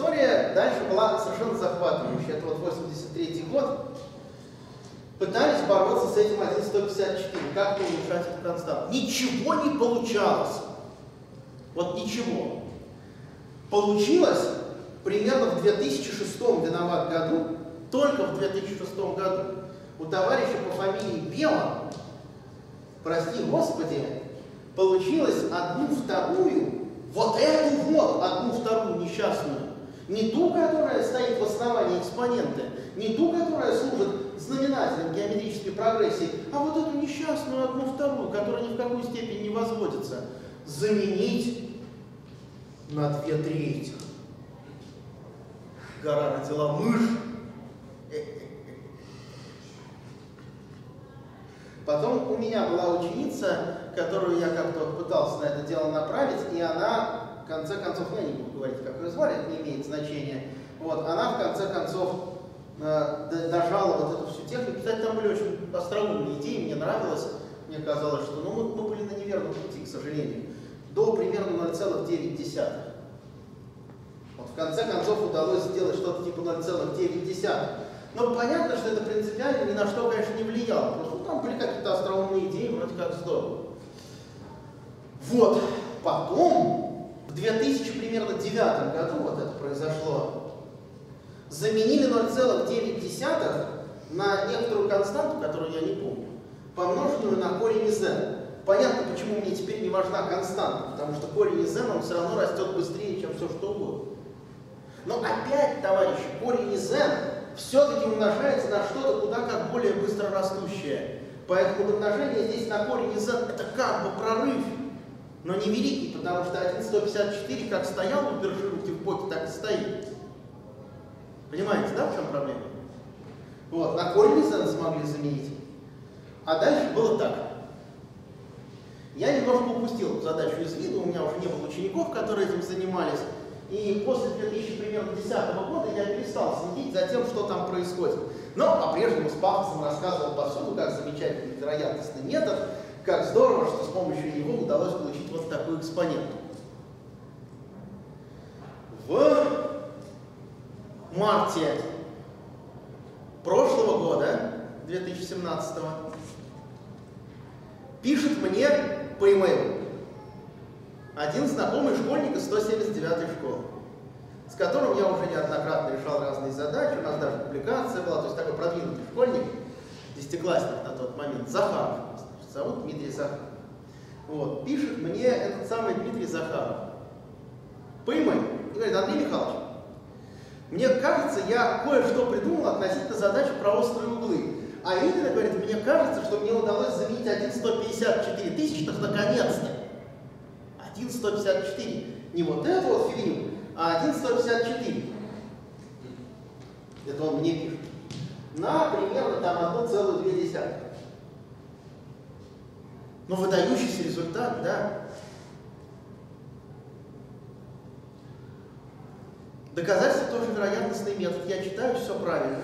история дальше была совершенно захватывающая. Это вот 83 год. Пытались бороться с этим 1154, как-то улучшать эту константу. Ничего не получалось. Вот ничего. Получилось примерно в 2006 виноват году, только в 2006 году, у товарища по фамилии Бела, прости господи, получилось одну вторую, вот эту вот, одну вторую несчастную, не ту, которая стоит в основании экспонента, не ту, которая служит знаменателем геометрической прогрессии, а вот эту несчастную одну вторую, которая ни в какую степень не возводится, заменить на две трети. Гора родила мышь. Потом у меня была ученица, которую я как-то пытался на это дело направить, и она, конце концов, я не буду говорить, как ее звали, это не имеет значения, вот, она, в конце концов, э, дожала вот эту всю технику. Кстати, там были очень остроумные идеи, мне нравилось, мне казалось, что ну, мы, мы были на неверном пути, к сожалению, до примерно 0,9. Вот в конце концов удалось сделать что-то типа 0,9. Но понятно, что это принципиально ни на что, конечно, не влияло. Просто ну, там были какие-то остроумные идеи, вроде как здорово. Вот. Потом, в 2000 примерно девятом году вот это произошло, заменили 0,9 на некоторую константу, которую я не помню, помноженную на корень из n. Понятно, почему мне теперь не важна константа, потому что корень из n, он все равно растет быстрее, чем все что угодно. Но опять, товарищи, корень из n все-таки умножается на что-то куда как более быстро растущее. Поэтому умножение здесь на корень из n это как бы прорыв, но не великий, потому что 1,154 как стоял у Бержинки в боке, так и стоит. Понимаете, да, в чем проблема? Вот, на n смогли заменить. А дальше было так. Я немножко упустил задачу из виду, у меня уже не было учеников, которые этим занимались. И после 2010 года я перестал следить за тем, что там происходит. Но по-прежнему с пафосом рассказывал повсюду, как замечательный вероятностный метод, как здорово, что с помощью него удалось получить вот такую экспоненту. В марте прошлого года, 2017 пишет мне по e-mail один знакомый школьник из 179 школы, с которым я уже неоднократно решал разные задачи, у нас даже публикация была, то есть такой продвинутый школьник, десятиклассник на тот момент, значит, зовут Дмитрий Захаров. Вот, пишет мне этот самый Дмитрий Захаров по e-mail и говорит, Андрей Михайлович, мне кажется, я кое-что придумал относительно задачи про острые углы. А именно, говорит, мне кажется, что мне удалось заменить 1,154 тысячных наконец-то. 1,154. Не вот эту вот фигню, а 1,154. Это он мне пишет. На примерно там 1,2. Ну, выдающийся результат, да. Доказательство тоже вероятностный метод. Я читаю, все правильно.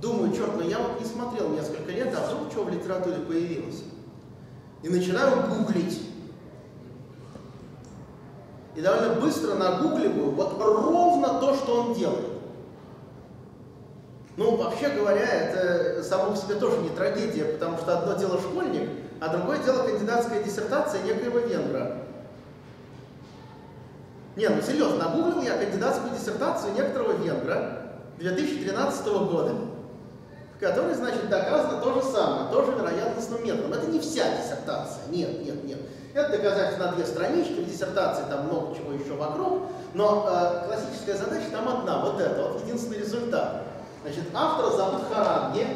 Думаю, черт, но я вот не смотрел несколько лет, а вдруг что в литературе появилось? И начинаю гуглить. И довольно быстро нагугливаю вот ровно то, что он делает. Ну, вообще говоря, это само по себе тоже не трагедия, потому что одно дело школьник, а другое дело кандидатская диссертация некоего венгра. Не, ну серьезно, нагуглил я кандидатскую диссертацию некоторого венгра 2013 года в которой, значит, доказано то же самое, тоже вероятностным методом. Это не вся диссертация, нет, нет, нет. Это доказательство на две странички, в диссертации там много чего еще вокруг, но э, классическая задача там одна, вот это, вот единственный результат. Значит, автора зовут Харанги,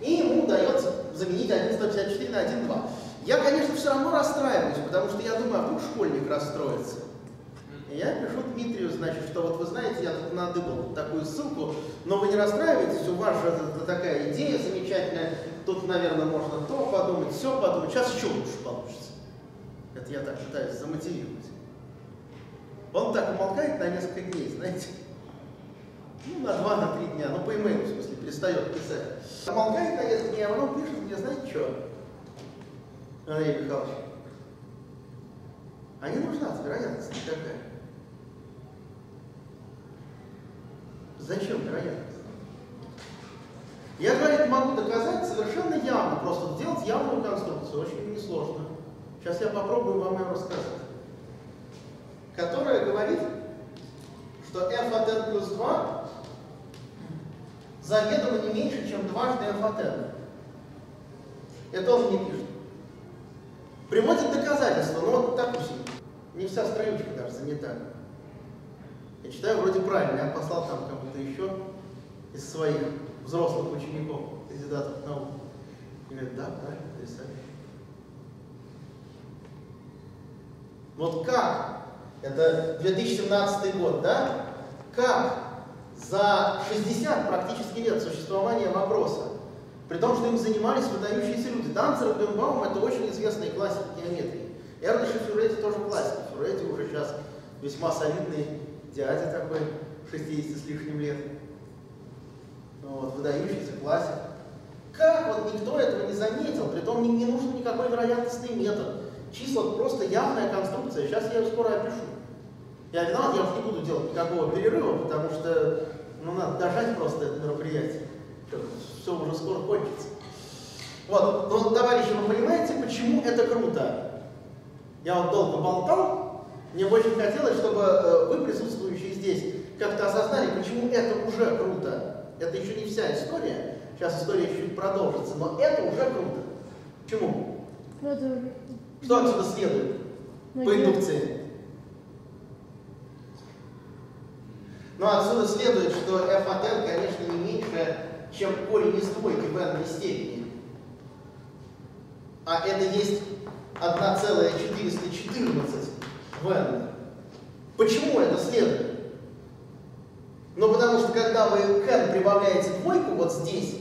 и ему удается заменить 1.154 на 1.2. Я, конечно, все равно расстраиваюсь, потому что я думаю, а вдруг школьник расстроится. Я пишу Дмитрию, значит, что вот вы знаете, я тут надыбал такую ссылку, но вы не расстраивайтесь, у вас же такая идея замечательная, тут, наверное, можно то подумать, все подумать, сейчас еще лучше получится. Это я так пытаюсь замотивировать. Он так умолкает на несколько дней, знаете. Ну, на два, на три дня, ну, по имейлу, в смысле, перестает писать. Умолкает на несколько дней, а потом пишет мне, знаете что, Андрей Михайлович, А не нужна вероятность никакая. Зачем вероятность? Я, говорит, могу доказать совершенно явно, просто сделать явную конструкцию, очень несложно. Сейчас я попробую вам ее рассказать. Которая говорит, что f от n плюс 2 заведомо не меньше, чем дважды f от n. Это он мне пишет. Приводит доказательства, но вот так уж не вся страничка даже занята. Я читаю вроде правильно, я послал там кому-то еще из своих взрослых учеников, кандидатов наук. И говорит, да, правильно, потрясающе. Вот как? Это 2017 год, да? Как за 60 практически лет существования вопроса, при том, что им занимались выдающиеся люди. Данцер и Бенбаум – это очень известные классики геометрии. Эрниш и Фюретти тоже классики. Фюретти уже сейчас весьма солидный дядя такой, 60 с лишним лет. Вот, выдающийся классик. Как вот никто этого не заметил, притом не, не нужен никакой вероятностный метод. Числа просто явная конструкция. Сейчас я ее скоро опишу. Я виноват, я уже не буду делать никакого перерыва, потому что ну, надо дожать просто это мероприятие. Все уже скоро кончится. Вот, но, товарищи, вы понимаете, почему это круто? Я вот долго болтал, мне очень хотелось, чтобы э, вы, присутствующие здесь, как-то осознали, почему это уже круто. Это еще не вся история, сейчас история чуть продолжится, но это уже круто. Почему? Ну, это... Что отсюда следует ну, по индукции? Но отсюда следует, что f от n, конечно, не меньше, чем корень из двойки в n степени. А это есть 1,414 в n. Почему это следует? Ну, потому что когда вы к n прибавляете двойку вот здесь,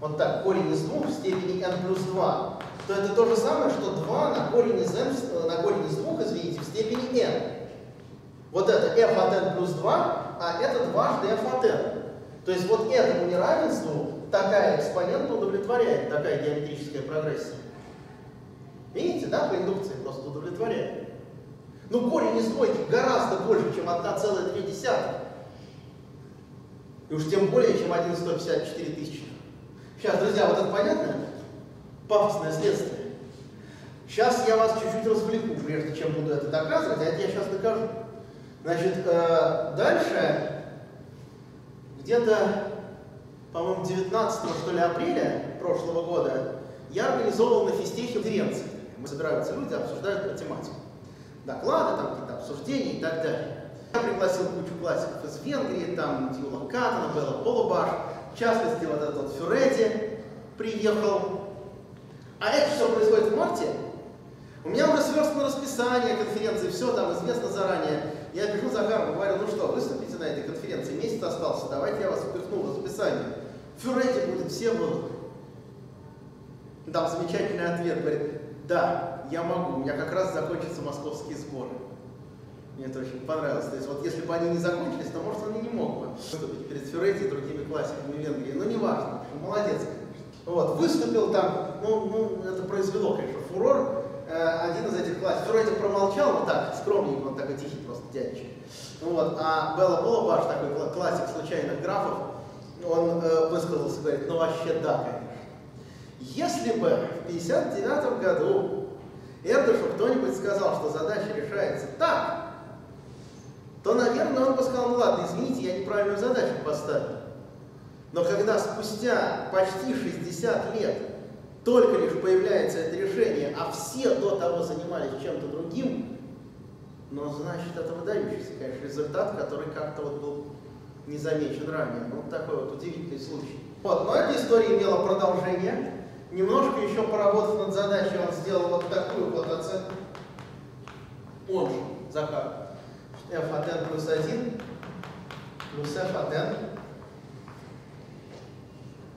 вот так, корень из двух в степени n плюс 2, то это то же самое, что 2 на корень из, n, на корень из двух, извините, в степени n. Вот это f от n плюс 2 а это дважды f от n. То есть вот этому неравенству такая экспонента удовлетворяет, такая геометрическая прогрессия. Видите, да, по индукции просто удовлетворяет. Ну, корень из двойки гораздо больше, чем 1,2. И уж тем более, чем 1,154 тысячи. Сейчас, друзья, вот это понятно? Пафосное следствие. Сейчас я вас чуть-чуть развлеку, прежде чем буду это доказывать, а это я сейчас докажу. Значит, э, дальше, где-то, по-моему, 19 что ли апреля прошлого года я организовал на физтехе конференции. Мы собираются люди, обсуждают математику. Доклады, там какие-то обсуждения и так далее. Я пригласил кучу классиков из Венгрии, там Дьюла Катана, Белла Полубаш, в частности, вот этот вот Фюрети приехал. А это все происходит в марте. У меня уже сверстано расписание конференции, все там известно заранее. Я пишу Захару, говорю, ну что, выступите на этой конференции, месяц остался, давайте я вас впихну в расписание. Фюрети будет, все будут. Там замечательный ответ, говорит, да, я могу, у меня как раз закончатся московские сборы. Мне это очень понравилось. То есть вот если бы они не закончились, то может он и не мог бы выступить перед Фюрети и другими классиками Венгрии. Но неважно, молодец. Вот, выступил там, ну, ну, это произвело, конечно, фурор. Э, один из этих классиков. Фройдик промолчал, вот так, скромненько, он такой тихий просто дядечка. Вот. А Белла Болобаш, такой классик случайных графов, он э, высказался, говорит, ну вообще да, конечно. Если бы в 59 году Эрдышу кто-нибудь сказал, что задача решается так, то, наверное, он бы сказал, ну ладно, извините, я неправильную задачу поставил. Но когда спустя почти 60 лет только лишь появляется это решение, а все до того занимались чем-то другим, но значит это выдающийся, конечно, результат, который как-то вот был не замечен ранее. Ну, такой вот удивительный случай. Вот, но эта история имела продолжение. Немножко еще поработав над задачей, он сделал вот такую вот оценку. Он же, Захар. f от n плюс 1 плюс f от n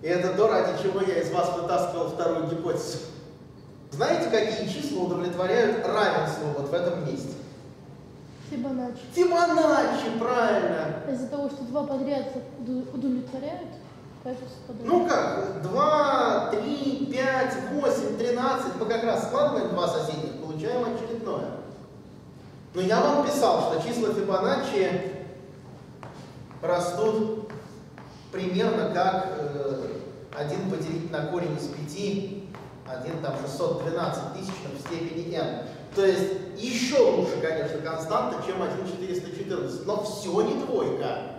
и это то, ради чего я из вас вытаскивал вторую гипотезу. Знаете, какие числа удовлетворяют равенство вот в этом месте? Фибоначчи. Фибоначчи, правильно. Из-за того, что два подряд удовлетворяют, ну как, 2, 3, 5, 8, 13, мы как раз складываем два соседних, получаем очередное. Но я вам писал, что числа Фибоначчи растут примерно как э, 1 поделить на корень из 5, 1 там 612 тысячных в степени n. То есть еще лучше, конечно, константа, чем 1 414, но все не двойка.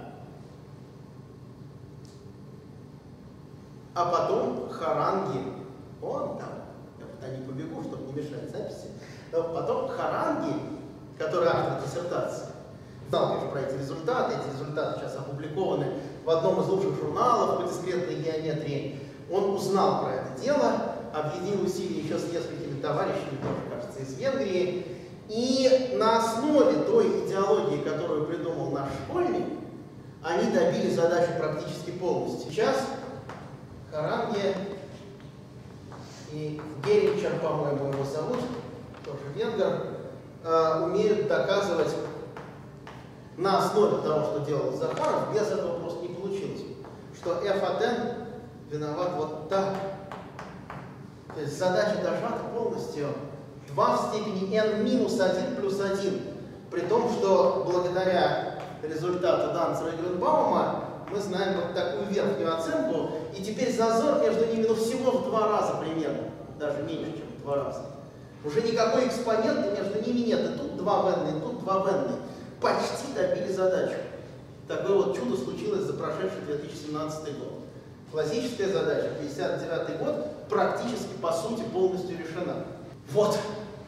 А потом харанги, он там, я пока не побегу, чтобы не мешать записи, но потом харанги, который автор диссертации, знал, конечно, про эти результаты, эти результаты сейчас опубликованы в одном из лучших журналов по дискретной геометрии. Он узнал про это дело, объединил усилия еще с несколькими товарищами, тоже, кажется, из Венгрии, и на основе той идеологии, которую придумал наш школьник, они добили задачу практически полностью. Сейчас Харанге и Геринчер, по-моему, его зовут, тоже венгер, э, умеют доказывать на основе того, что делал Захаров, без этого просто. Что f n виноват вот так. То есть задача дожата полностью 2 в степени n минус 1 плюс 1. При том, что благодаря результату Данцера и Гринбаума мы знаем вот такую верхнюю оценку, и теперь зазор между ними ну, всего в два раза примерно, даже меньше, чем в два раза. Уже никакой экспоненты между ними нет, и тут два в n, и тут два в n. Почти добили задачу. Такое вот чудо случилось за прошедший 2017 год. Классическая задача, 59 год, практически по сути полностью решена. Вот.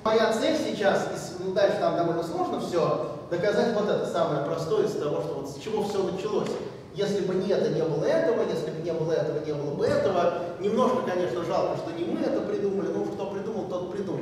Моя цель сейчас, ну дальше там довольно сложно все, доказать вот это самое простое из того, что вот с чего все началось. Если бы не это, не было этого, если бы не было этого, не было бы этого. Немножко, конечно, жалко, что не мы это придумали, но кто придумал, тот придумал.